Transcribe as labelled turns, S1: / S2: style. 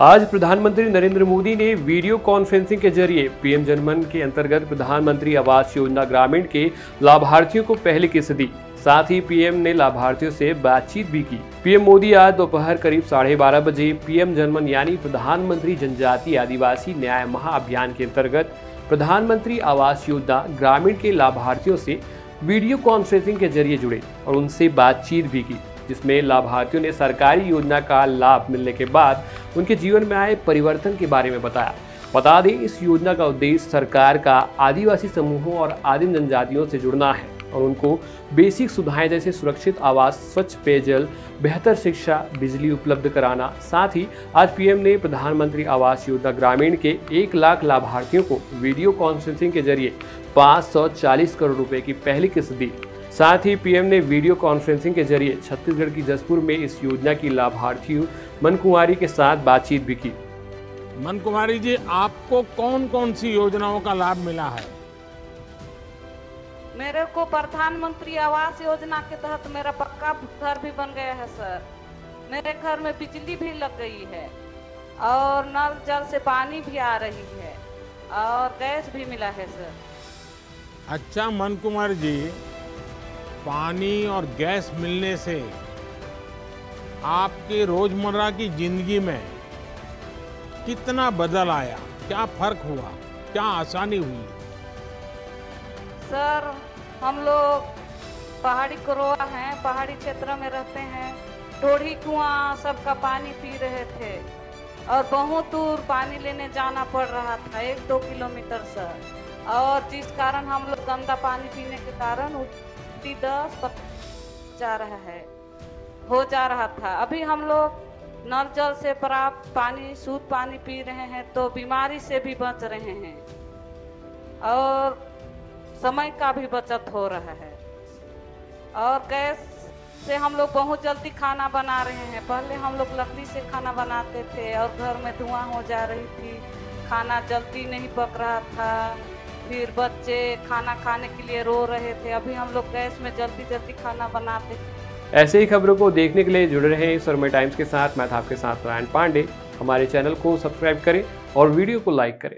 S1: आज प्रधानमंत्री नरेंद्र मोदी ने वीडियो कॉन्फ्रेंसिंग के ज़रिए पीएम जनमन के अंतर्गत प्रधानमंत्री आवास योजना ग्रामीण के लाभार्थियों को पहली किस्त दी। साथ ही पीएम ने लाभार्थियों से बातचीत भी की। पीएम मोदी आज दोपहर करीब साढ़े बारह बजे पीएम जनमन यानी प्रधानमंत्री जनजाति आदिवासी न्याय महाअभियान के अंतर्गत प्रधानमंत्री आवास योजना ग्रामीण के लाभार्थियों से वीडियो कॉन्फ्रेंसिंग के ज़रिए जुड़े और उनसे बातचीत भी की, जिसमें लाभार्थियों ने सरकारी योजना का लाभ मिलने के बाद उनके जीवन में आए परिवर्तन के बारे में बताया। बता दें, इस योजना का उद्देश्य सरकार का आदिवासी समूहों और आदिम जनजातियों से जुड़ना है और उनको बेसिक सुविधाएँ जैसे सुरक्षित आवास, स्वच्छ पेयजल, बेहतर शिक्षा, बिजली उपलब्ध कराना, साथ ही आज पीएम ने प्रधानमंत्री आवास योजना ग्रामीण के एक लाख लाभार्थियों को वीडियो कॉन्फ्रेंसिंग के ज़रिए 540 करोड़ रुपए की पहली किस्त दी। साथ ही पीएम ने वीडियो कॉन्फ्रेंसिंग के ज़रिए छत्तीसगढ़ की जसपुर में इस योजना की लाभार्थी मन कुमारी के साथ बातचीत भी की।
S2: मन कुमारी जी आपको कौन कौन सी योजनाओं का लाभ मिला है?
S3: मेरे को प्रधानमंत्री आवास योजना के तहत मेरा पक्का घर भी बन गया है सर। मेरे घर में बिजली भी लग गई है और नल जल से पानी भी आ रही है और गैस भी मिला है सर।
S2: अच्छा मन कुमार जी पानी और गैस मिलने से आपके रोज़मर्रा की ज़िंदगी में कितना बदल आया, क्या फ़र्क हुआ, क्या आसानी हुई?
S3: सर, हम लोग पहाड़ी कुरवा हैं, पहाड़ी क्षेत्र में रहते हैं। टोढ़ी कुआँ सबका पानी पी रहे थे और बहुत दूर पानी लेने जाना पड़ रहा था, एक दो किलोमीटर, सर। और जिस कारण हम लोग गंदा पानी पीने के कारण उल्टी दस जा रहा है। हो जा रहा था। अभी हम लोग नल जल से प्राप्त पानी शुद्ध पानी पी रहे हैं तो बीमारी से भी बच रहे हैं। और समय का भी बचत हो रहा है। और गैस से हम लोग बहुत जल्दी खाना बना रहे हैं। पहले हम लोग लकड़ी से खाना बनाते थे और घर में धुआँ हो जा रही थी। खाना जल्दी नहीं पक रहा था। फिर बच्चे खाना खाने के लिए रो रहे थे। अभी हम लोग गैस में जल्दी जल्दी खाना बनाते
S1: ऐसे ही खबरों को देखने के लिए जुड़े रहें सरमे टाइम्स के साथ। मैं था आपके साथ नारायण पांडे। हमारे चैनल को सब्सक्राइब करें और वीडियो को लाइक करें।